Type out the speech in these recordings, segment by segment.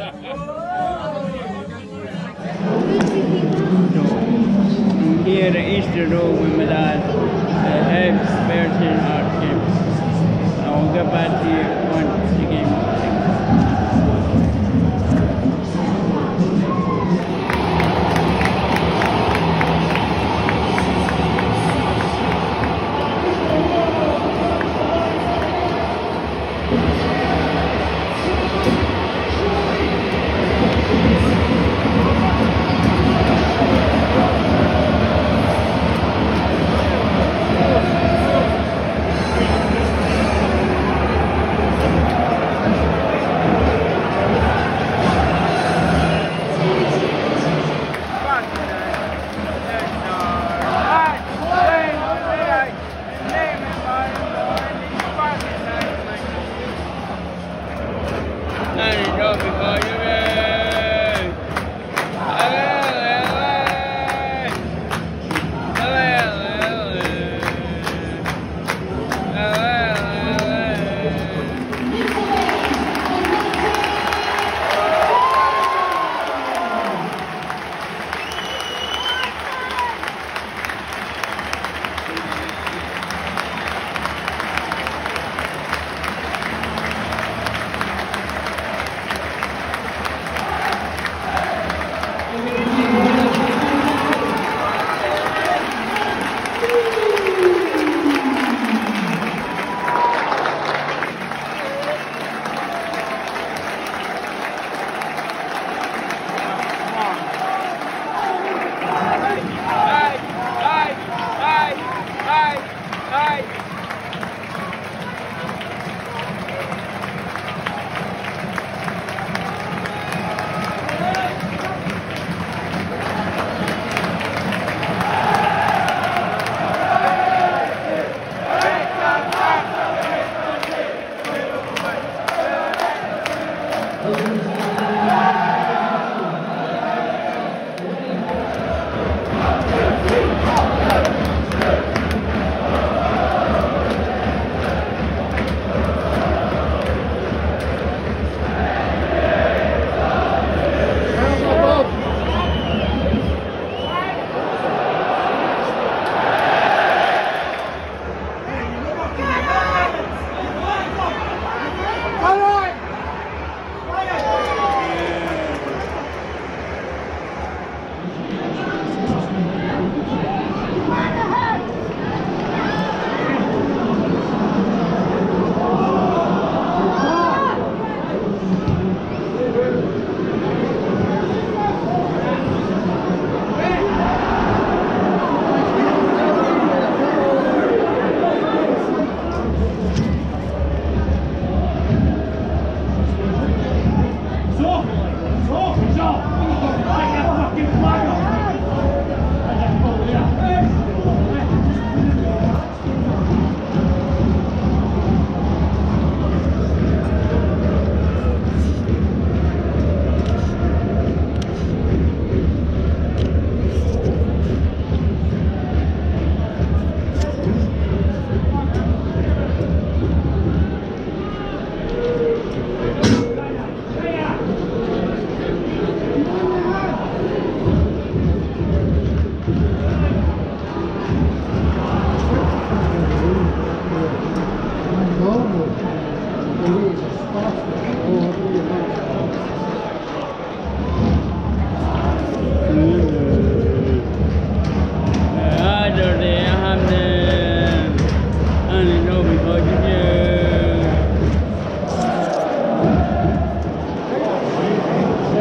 hey. Here at the with my dad, the Hibs Bearton Art Camp. I will get back to you once the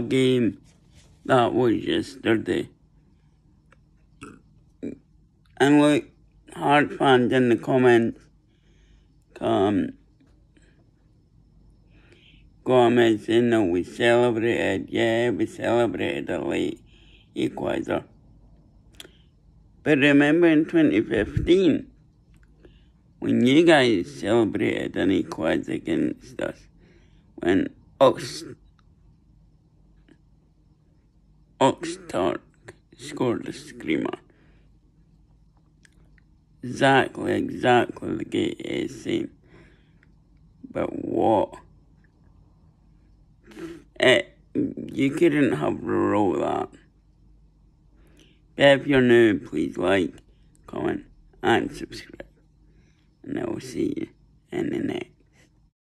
game that was yesterday. And look, hard fans in the comments, um, comments saying that we celebrated, yeah, we celebrated a late. But remember in 2015, when you guys celebrated an equaliser against us, when Ox Oxtark scored a screamer. Exactly, exactly the game is same. But what? Eh, you couldn't have rolled that. But if you're new, please like, comment, and subscribe. And I will see you in the next.